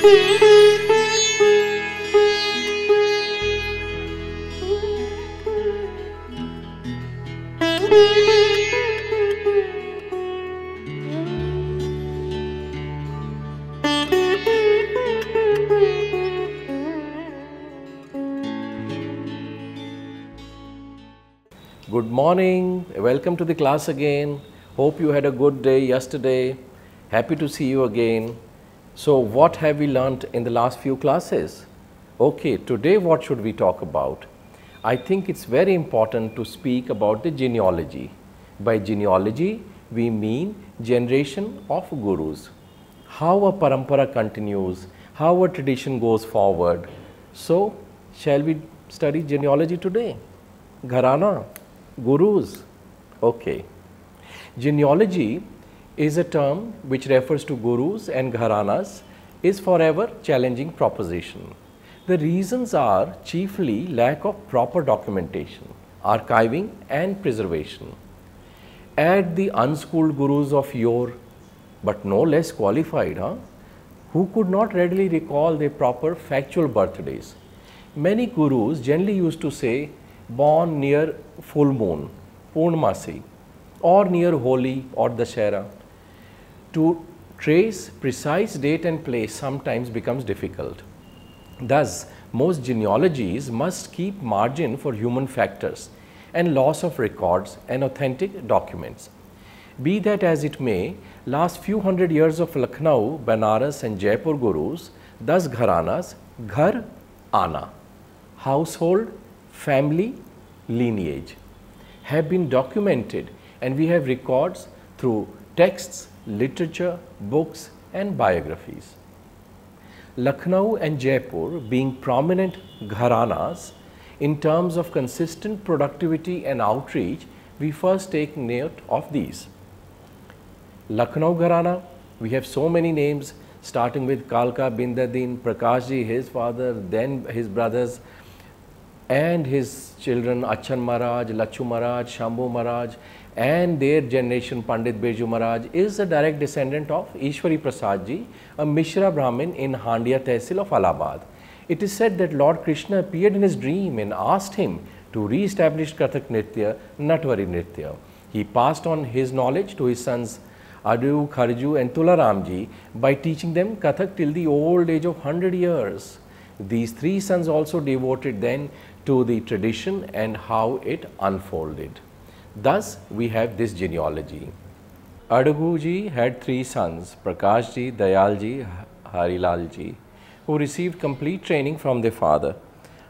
Good morning, welcome to the class again. Hope you had a good day yesterday. Happy to see you again. So, what have we learnt in the last few classes? Okay, today what should we talk about? I think it's very important to speak about the genealogy. By genealogy, we mean generation of gurus. How a parampara continues, how a tradition goes forward. So, shall we study genealogy today? Gharana, gurus. Okay. Genealogy is a term which refers to gurus and gharanas is forever challenging proposition. The reasons are chiefly lack of proper documentation, archiving and preservation. Add the unschooled gurus of yore, but no less qualified, huh? who could not readily recall their proper factual birthdays. Many gurus generally used to say born near full moon, Purnamasi, or near Holi or Dashera. To trace precise date and place sometimes becomes difficult. Thus, most genealogies must keep margin for human factors and loss of records and authentic documents. Be that as it may, last few hundred years of Lucknow, Banaras and Jaipur gurus, thus gharanas, ghar, ana, household, family, lineage have been documented and we have records through texts, literature, books and biographies. Lucknow and Jaipur being prominent gharanas in terms of consistent productivity and outreach, we first take note of these. Lucknow Gharana, we have so many names starting with Kalka Bindadin, Prakashji, his father, then his brothers, and his children Achan Maharaj, Lachu Maharaj, Shambhu Maharaj and their generation Pandit Birju Maharaj is a direct descendant of Ishwari Prasad ji, a Mishra Brahmin in Handia Tehsil of Allahabad. It is said that Lord Krishna appeared in his dream and asked him to re-establish Kathak Nritya, Natwari Nritya. He passed on his knowledge to his sons Adu, Kharju and Tularamji by teaching them Kathak till the old age of 100 years. These three sons also devoted then to the tradition and how it unfolded. Thus, we have this genealogy. Adaguji had three sons, Prakashji, Dayalji, Harilalji, who received complete training from their father.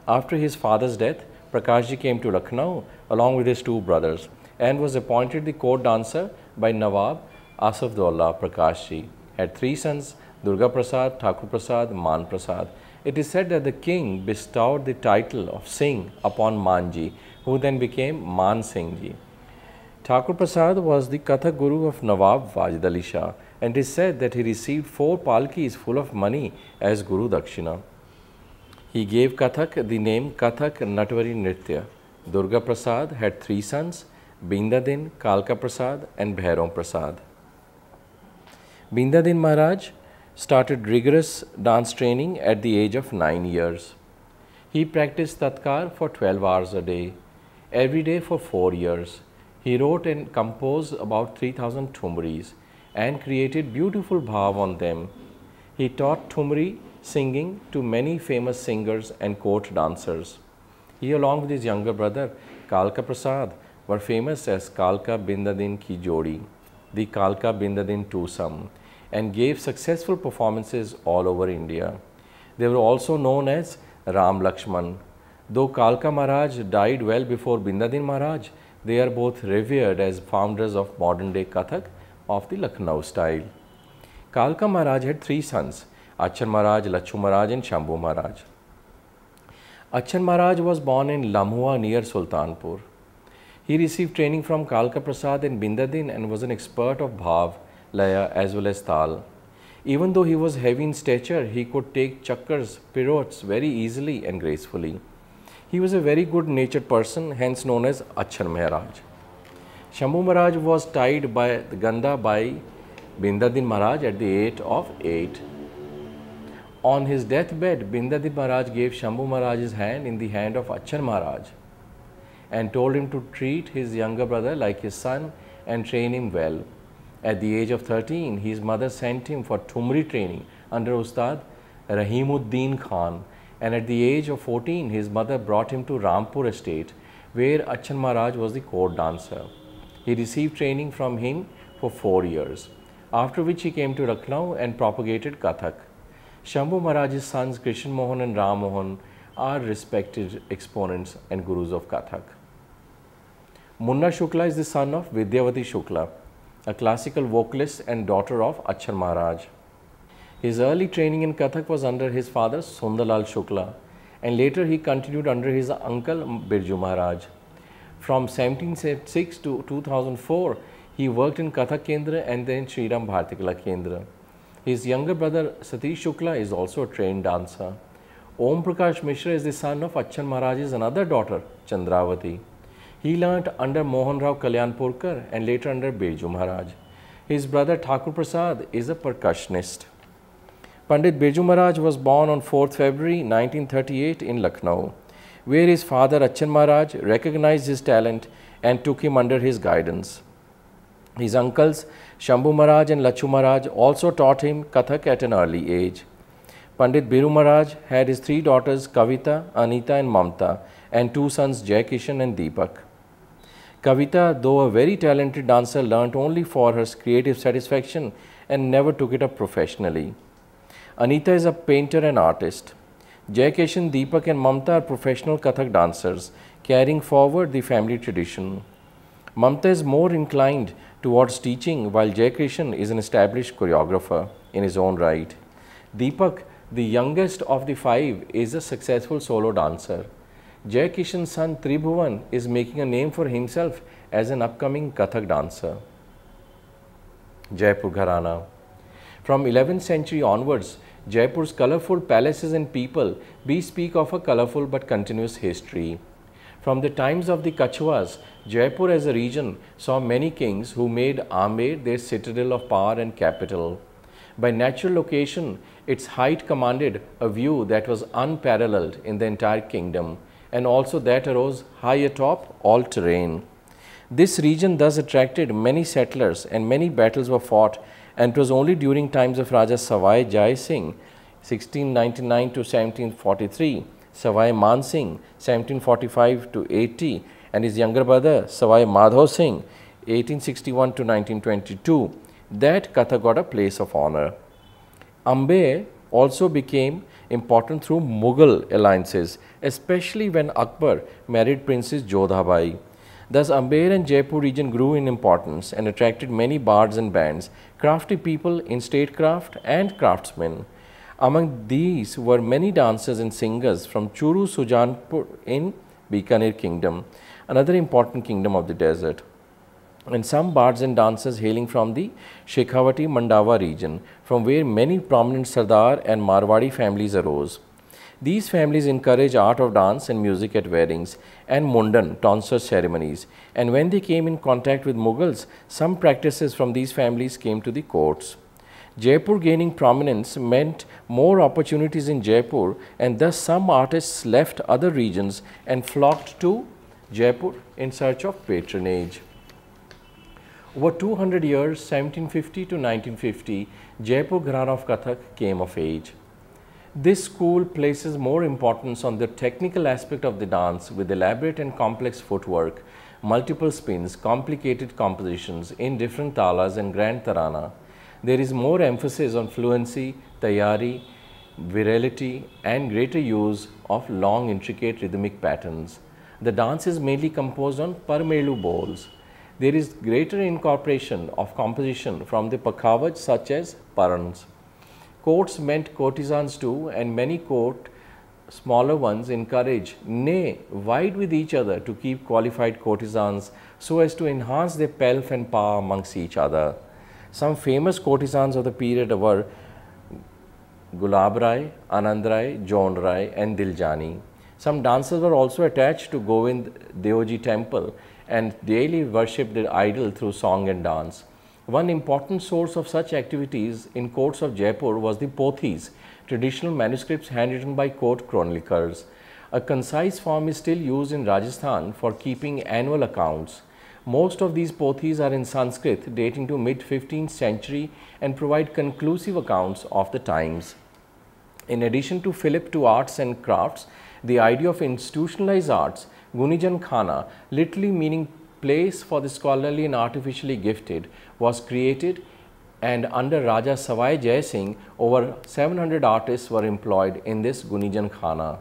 After his father's death, Prakashji came to Lucknow along with his two brothers and was appointed the court dancer by Nawab Asafdullah Prakashji. Had three sons, Durga Prasad, Thakur Prasad, Man Prasad. It is said that the king bestowed the title of Singh upon Manji, who then became Man Singh Ji. Thakur Prasad was the Kathak guru of Nawab Wajid Ali Shah and it is said that he received four palkis full of money as Guru Dakshina. He gave Kathak the name Kathak Natwari Nritya. Durga Prasad had three sons, Bindadin, Kalka Prasad and Bhairon Prasad. Bindadin Maharaj started rigorous dance training at the age of 9 years. He practiced Tatkar for 12 hours a day, every day for 4 years. He wrote and composed about 3000 thumris and created beautiful bhav on them. He taught thumri singing to many famous singers and court dancers. He along with his younger brother Kalka Prasad were famous as Kalka Bindadin Ki Jodi, the Kalka Bindadin twosome and gave successful performances all over India. They were also known as Ram Lakshman. Though Kalka Maharaj died well before Bindadin Maharaj, they are both revered as founders of modern day Kathak of the Lucknow style. Kalka Maharaj had three sons, Achan Maharaj, Lachu Maharaj and Shambhu Maharaj. Achan Maharaj was born in Lamhua near Sultanpur. He received training from Kalka Prasad in Bindadin and was an expert of Bhav, Laya as well as Tal. Even though he was heavy in stature, he could take chakkars, pirouettes very easily and gracefully. He was a very good natured person, hence known as Achan Maharaj. Shambhu Maharaj was tied by the Ganda by Bindadin Maharaj at the age of 8. On his deathbed, Bindadin Maharaj gave Shambhu Maharaj's hand in the hand of Achan Maharaj and told him to treat his younger brother like his son and train him well. At the age of 13, his mother sent him for Thumri training under Ustad Rahimuddin Khan and at the age of 14, his mother brought him to Rampur estate where Achan Maharaj was the court dancer. He received training from him for four years, after which he came to Lucknow and propagated Kathak. Shambhu Maharaj's sons Krishan Mohan and Ram Mohan are respected exponents and gurus of Kathak. Munna Shukla is the son of Vidyavati Shukla, a classical vocalist and daughter of Achan Maharaj. His early training in Kathak was under his father Sundarlal Shukla and later he continued under his uncle Birju Maharaj. From 1706 to 2004, he worked in Kathak Kendra and then Sriram Bhartikala Kendra. His younger brother Satish Shukla is also a trained dancer. Om Prakash Mishra is the son of Achan Maharaj's another daughter, Chandravati. He learnt under Mohan Rao Kalyanpurkar and later under Birju Maharaj. His brother Thakur Prasad is a percussionist. Pandit Birju Maharaj was born on 4th February 1938 in Lucknow, where his father Achan Maharaj recognized his talent and took him under his guidance. His uncles Shambhu Maharaj and Lachu Maharaj also taught him Kathak at an early age. Pandit Birju Maharaj had his three daughters Kavita, Anita and Mamta and two sons Jai Kishan and Deepak. Kavita, though a very talented dancer, learnt only for her creative satisfaction and never took it up professionally. Anita is a painter and artist. Jai Kishan, Deepak and Mamta are professional Kathak dancers, carrying forward the family tradition. Mamta is more inclined towards teaching while Jai Kishan is an established choreographer in his own right. Deepak, the youngest of the five, is a successful solo dancer. Jai Kishan's son Tribhuvan is making a name for himself as an upcoming Kathak dancer. Jaipur Gharana From 11th century onwards, Jaipur's colorful palaces and people bespeak of a colorful but continuous history. From the times of the Kachwas, Jaipur as a region saw many kings who made Amer their citadel of power and capital. By natural location, its height commanded a view that was unparalleled in the entire kingdom and also that arose high atop all terrain. This region thus attracted many settlers and many battles were fought and it was only during times of Raja Savai Jai Singh 1699 to 1743, Savai Man Singh 1745 to 80 and his younger brother Savai Madhav Singh 1861 to 1922 that Katha got a place of honor. Amber also became important through Mughal alliances, especially when Akbar married Princess Jodhabai. Thus, Amber and Jaipur region grew in importance and attracted many bards and bands, crafty people in statecraft and craftsmen. Among these were many dancers and singers from Churu Sujanpur in Bikaner kingdom, another important kingdom of the desert and some bards and dancers hailing from the Shekhawati Mandava region, from where many prominent Sardar and Marwadi families arose. These families encourage art of dance and music at weddings and mundan tonsure ceremonies, and when they came in contact with Mughals, some practices from these families came to the courts. Jaipur gaining prominence meant more opportunities in Jaipur, and thus some artists left other regions and flocked to Jaipur in search of patronage. Over 200 years, 1750 to 1950, Jaipur Gharana of Kathak came of age. This school places more importance on the technical aspect of the dance with elaborate and complex footwork, multiple spins, complicated compositions in different talas and grand tarana. There is more emphasis on fluency, tayari, virality and greater use of long intricate rhythmic patterns. The dance is mainly composed on parmelu bols there is greater incorporation of composition from the Pakhavaj such as Parans. Courts meant courtesans too and many court smaller ones encourage, nay, vied with each other to keep qualified courtesans so as to enhance their pelf and power amongst each other. Some famous courtesans of the period were Gulab Rai, Anand Rai, John Rai and Diljani. Some dancers were also attached to Govind Deoji temple and daily worshipped their idol through song and dance. One important source of such activities in courts of Jaipur was the pothis, traditional manuscripts handwritten by court chroniclers. A concise form is still used in Rajasthan for keeping annual accounts. Most of these pothis are in Sanskrit dating to mid 15th century and provide conclusive accounts of the times. In addition to fillip to arts and crafts, the idea of institutionalized arts, Gunijan Khana, literally meaning place for the scholarly and artificially gifted, was created and under Raja Savai Jai Singh, over 700 artists were employed in this Gunijan Khana.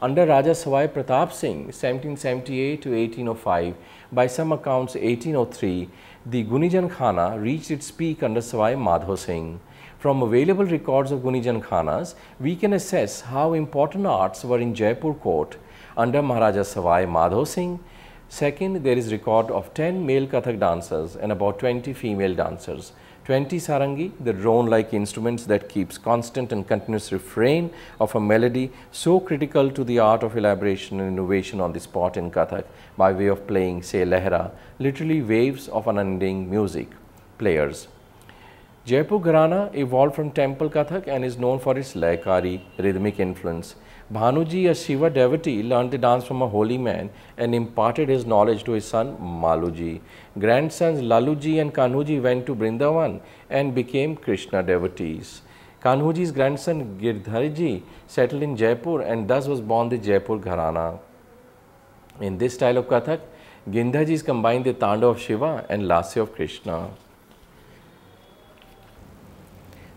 Under Raja Savai Pratap Singh, 1778 to 1805, by some accounts 1803, the Gunijan Khana reached its peak under Savai Madho Singh. From available records of Gunijan Khanas, we can assess how important arts were in Jaipur court under Maharaja Savai Madho Singh. Second, there is record of 10 male Kathak dancers and about 20 female dancers. 20 sarangi, the drone-like instruments that keeps constant and continuous refrain of a melody so critical to the art of elaboration and innovation on the spot in Kathak by way of playing say lehra, literally waves of unending music, players. Jaipur Gharana evolved from temple Kathak and is known for its laikari rhythmic influence. Bhanuji, a Shiva devotee, learned the dance from a holy man and imparted his knowledge to his son Maluji. Grandsons Laluji and Kanhuji went to Brindavan and became Krishna devotees. Kanhuji's grandson Girdharji settled in Jaipur and thus was born the Jaipur Gharana. In this style of Kathak, Girdharjis combined the Tanda of Shiva and Lasya of Krishna.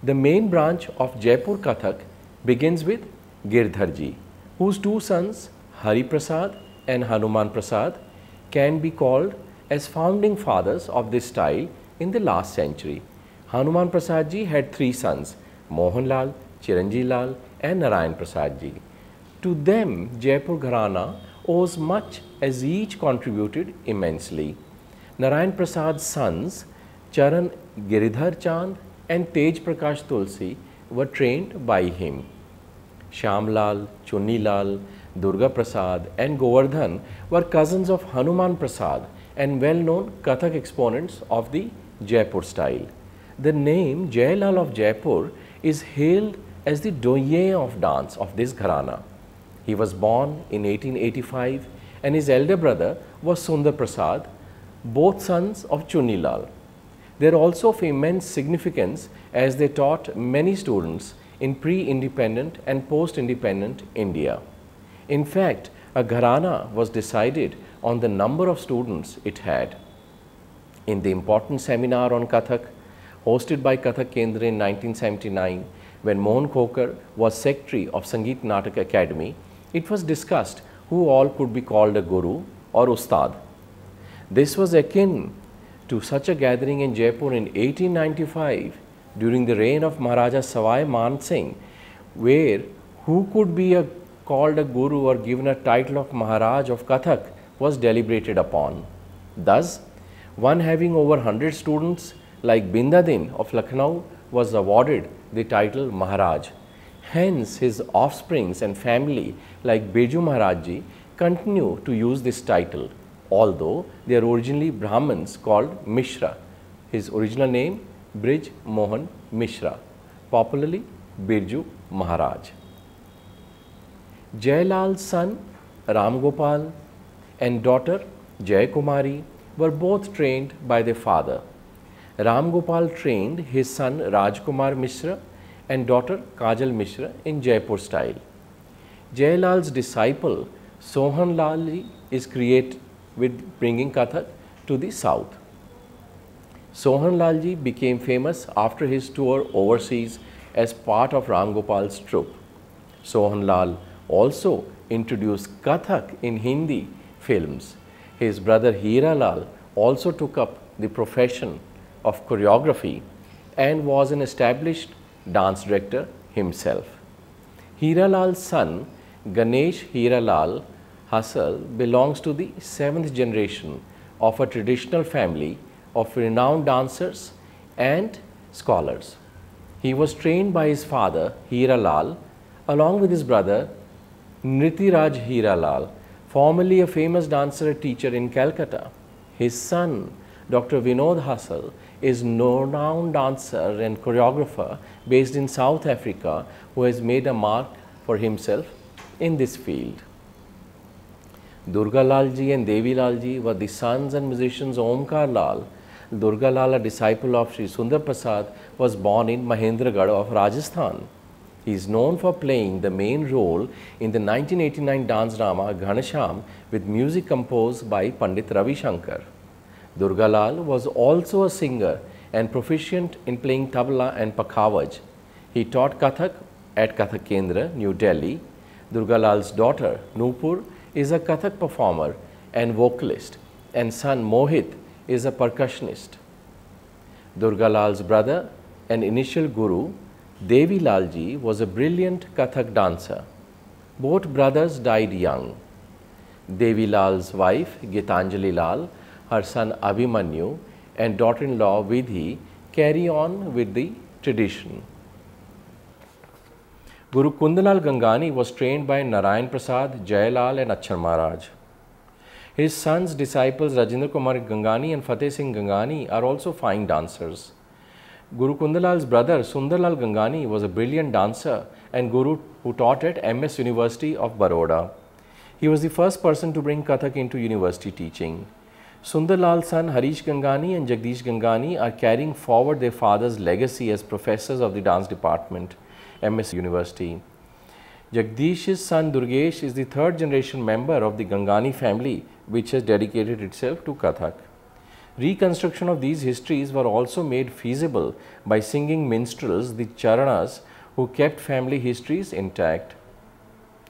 The main branch of Jaipur Kathak begins with Girdharji, whose two sons, Hari Prasad and Hanuman Prasad, can be called as founding fathers of this style in the last century. Hanuman Prasadji had three sons, Mohan Lal, Chiranji Lal and Narayan Prasadji. To them, Jaipur Gharana owes much as each contributed immensely. Narayan Prasad's sons, Charan Giridhar Chand and Tej Prakash Tulsi were trained by him. Shamlal, Chunilal, Durga Prasad and Govardhan were cousins of Hanuman Prasad and well-known Kathak exponents of the Jaipur style. The name Jailal of Jaipur is hailed as the doyen of dance of this gharana. He was born in 1885 and his elder brother was Sundar Prasad, both sons of Chunilal. They are also of immense significance as they taught many students in pre-independent and post-independent India. In fact, a gharana was decided on the number of students it had. In the important seminar on Kathak, hosted by Kathak Kendra in 1979, when Mohan Khokar was secretary of Sangeet Natak Akademi, it was discussed who all could be called a guru or ustad. This was akin to such a gathering in Jaipur in 1895 during the reign of Maharaja Savai Man Singh, where who could be a, called a guru or given a title of Maharaj of Kathak was deliberated upon. Thus, one having over 100 students like Bindadin of Lucknow was awarded the title Maharaj. Hence, his offsprings and family like Birju Maharajji continue to use this title although they are originally Brahmins called Mishra. His original name Brij Mohan Mishra, popularly Birju Maharaj. Jailal's son Ram Gopal and daughter Jai Kumari were both trained by their father. Ram Gopal trained his son Rajkumar Mishra and daughter Kajal Mishra in Jaipur style. Jailal's disciple Sohan Lal is create, with bringing Kathak to the south. Sohan Lalji became famous after his tour overseas as part of Ram Gopal's troupe. Sohan Lal also introduced Kathak in Hindi films. His brother Hira Lal also took up the profession of choreography and was an established dance director himself. Hira Lal's son Ganesh Hira Lal Hassel belongs to the seventh generation of a traditional family of renowned dancers and scholars. He was trained by his father, Hira Lal, along with his brother, Nritiraj Hira Lal, formerly a famous dancer and teacher in Calcutta. His son, Dr. Vinod Hassel, is renowned dancer and choreographer based in South Africa who has made a mark for himself in this field. Durga Lalji and Devi Lalji were the sons and musicians Omkar Lal. Durga Lal, a disciple of Sri Sundar Prasad, was born in Mahendragarh of Rajasthan. He is known for playing the main role in the 1989 dance drama Ghanashyam with music composed by Pandit Ravi Shankar. Durgalal was also a singer and proficient in playing tabla and pakhavaj. He taught Kathak at Kathak Kendra, New Delhi. Durgalal's daughter, Nupur, is a Kathak performer and vocalist and son Mohit is a percussionist. Durgalal's brother and initial guru, Devi Lalji, was a brilliant Kathak dancer. Both brothers died young. Devi Lal's wife, Gitanjali Lal, her son Abhimanyu and daughter-in-law Vidhi carry on with the tradition. Guru Kundanlal Gangani was trained by Narayan Prasad, Jailal and Achan Maharaj. His sons, disciples Rajendra Kumar Gangani and Fateh Singh Gangani are also fine dancers. Guru Kundanlal's brother Sundarlal Gangani was a brilliant dancer and guru who taught at MS University of Baroda. He was the first person to bring Kathak into university teaching. Sundarlal's son Harish Gangani and Jagdish Gangani are carrying forward their father's legacy as professors of the dance department, MS University. Jagdish's son Durgesh is the third generation member of the Gangani family which has dedicated itself to Kathak. Reconstruction of these histories were also made feasible by singing minstrels, the Charanas, who kept family histories intact.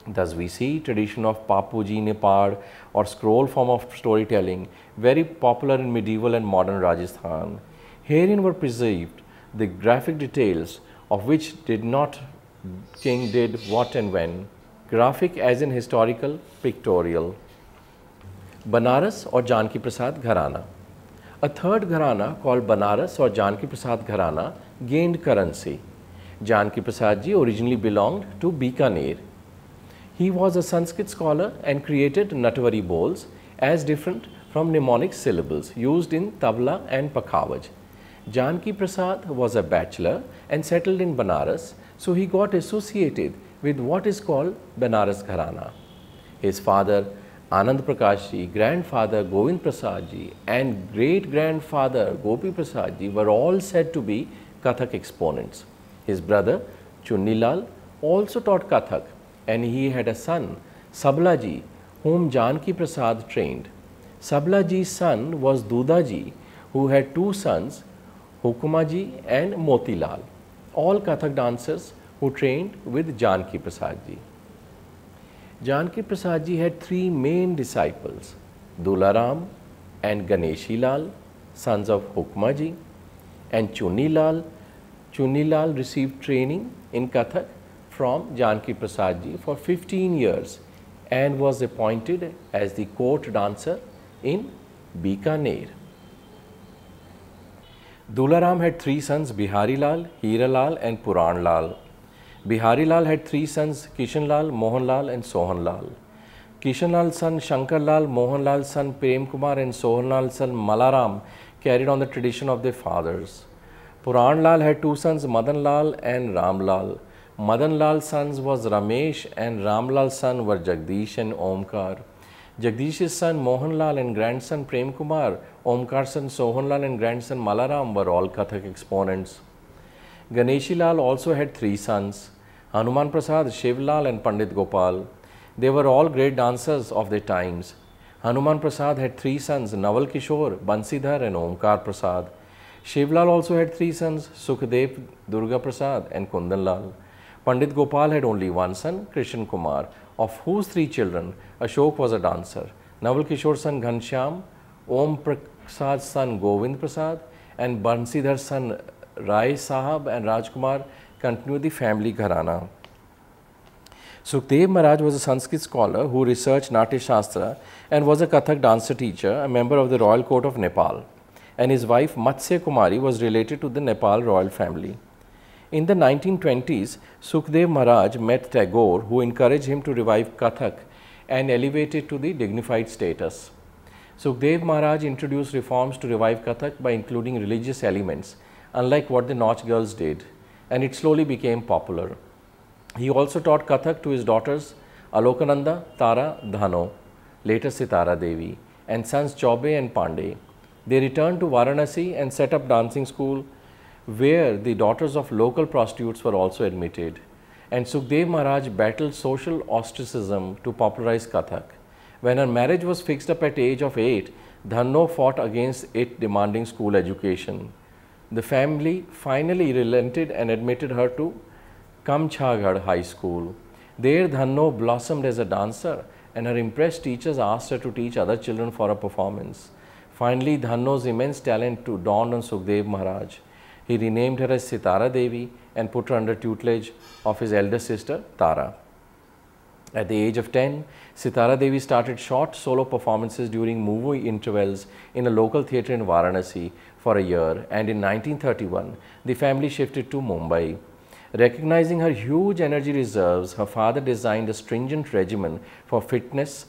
Thus we see tradition of Pabuji Nepad or scroll form of storytelling very popular in medieval and modern Rajasthan. Herein were preserved the graphic details of which did not king did what and when, graphic as in historical, pictorial. Banaras or Janki Prasad Gharana. A third Gharana called Banaras or Janki Prasad Gharana gained currency. Janki Prasad ji originally belonged to Bikaner he was a Sanskrit scholar and created Natwari bols as different from mnemonic syllables used in tabla and pakhavaj. Janki Prasad was a bachelor and settled in Banaras, so he got associated with what is called Banaras Gharana. His father Anand Prakash ji, grandfather Govind Prasad ji and great grandfather Gopi Prasad ji were all said to be Kathak exponents. His brother Chunnilal also taught Kathak and he had a son, Sablaji, whom Janki Prasad trained. Sablaji's son was Dudaji, who had two sons, Hukumaji and Motilal, all Kathak dancers who trained with Janki Prasadji. Janki Prasadji had three main disciples, Dularam and Ganeshilal, sons of Hukmaji, and Chunilal. Chunilal received training in Kathak from Janki Prasad ji for 15 years and was appointed as the court dancer in Bikaner. Dularam had three sons Bihari Lal, Hira Lal and Puran Lal. Bihari Lal had three sons Kishan Lal, Mohan Lal and Sohan Lal. Kishan Lal's son Shankar Lal, Mohan Lal's son Prem Kumar and Sohan Lal's son Malaram carried on the tradition of their fathers. Puran Lal had two sons Madan Lal and Ram Lal. Madan Lal's sons was Ramesh and Ramlal's son were Jagdish and Omkar. Jagdish's son Mohanlal and grandson Prem Kumar, Omkar's son Sohanlal and grandson Malaram were all Kathak exponents. Ganeshilal also had three sons, Hanuman Prasad, Shivlal and Pandit Gopal. They were all great dancers of their times. Hanuman Prasad had three sons, Naval Kishore, Bansidhar and Omkar Prasad. Shivlal also had three sons, Sukhdev, Durga Prasad and Kundan Lal. Pandit Gopal had only one son, Krishan Kumar, of whose three children, Ashok was a dancer. Naval Kishore's son Ghanshyam, Om Prasad's son Govind Prasad, and Bansidhar's son Rai Sahab and Rajkumar continued the family gharana. Sukhdev Maharaj was a Sanskrit scholar who researched Natya Shastra and was a Kathak dancer teacher, a member of the royal court of Nepal. And his wife Matsya Kumari was related to the Nepal royal family. In the 1920s, Sukhdev Maharaj met Tagore who encouraged him to revive Kathak and elevate it to the dignified status. Sukhdev Maharaj introduced reforms to revive Kathak by including religious elements, unlike what the Nautch girls did, and it slowly became popular. He also taught Kathak to his daughters Alokananda, Tara, Dhanno, later Sitara Devi, and sons Chaube and Pandey. They returned to Varanasi and set up dancing school where the daughters of local prostitutes were also admitted. And Sukhdev Maharaj battled social ostracism to popularize Kathak. When her marriage was fixed up at age of 8, Dhanno fought against it demanding school education. The family finally relented and admitted her to Kamchagad High School. There Dhanno blossomed as a dancer and her impressed teachers asked her to teach other children for a performance. Finally, Dhanno's immense talent to dawned on Sukhdev Maharaj. He renamed her as Sitara Devi and put her under tutelage of his elder sister Tara. At the age of 10, Sitara Devi started short solo performances during movie intervals in a local theatre in Varanasi for a year and in 1931, the family shifted to Mumbai. Recognizing her huge energy reserves, her father designed a stringent regimen for fitness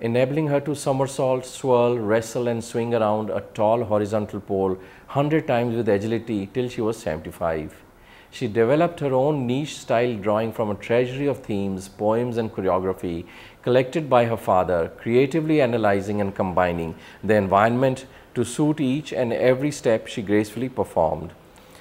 enabling her to somersault, swirl, wrestle and swing around a tall horizontal pole 100 times with agility till she was 75. She developed her own niche style drawing from a treasury of themes, poems and choreography collected by her father, creatively analyzing and combining the environment to suit each and every step she gracefully performed.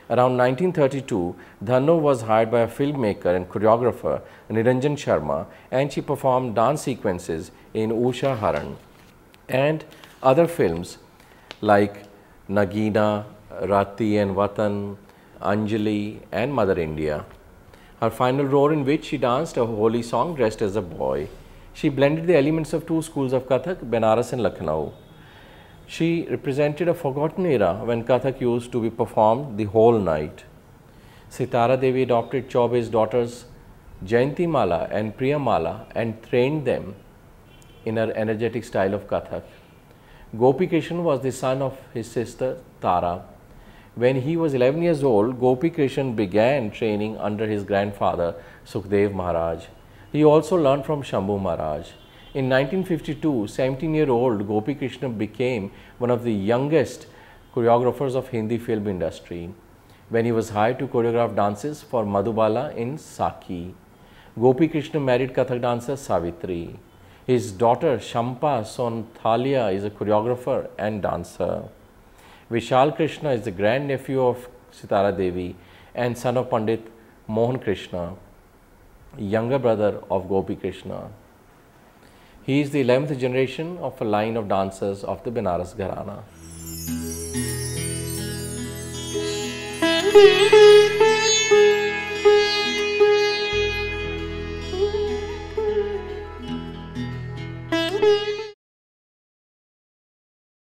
Around 1932, Dhanno was hired by a filmmaker and choreographer Niranjan Sharma and she performed dance sequences in Usha Haran and other films like Nagina, Rati and Vatan, Anjali and Mother India. Her final role in which she danced a holy song dressed as a boy. She blended the elements of two schools of Kathak, Benares and Lucknow. She represented a forgotten era when Kathak used to be performed the whole night. Sitara Devi adopted Chaube's daughters Jayanti Mala and Priya Mala and trained them in her energetic style of Kathak. Gopi Krishna was the son of his sister Tara. When he was 11 years old, Gopi Krishna began training under his grandfather Sukhdev Maharaj. He also learned from Shambhu Maharaj. In 1952, 17-year-old Gopi Krishna became one of the youngest choreographers of Hindi film industry when he was hired to choreograph dances for Madhubala in Saki. Gopi Krishna married Kathak dancer Savitri. His daughter Shampa Sonthalia is a choreographer and dancer. Vishal Krishna is the grandnephew of Sitara Devi and son of Pandit Mohan Krishna, younger brother of Gopi Krishna. He is the 11th generation of a line of dancers of the Benares Gharana.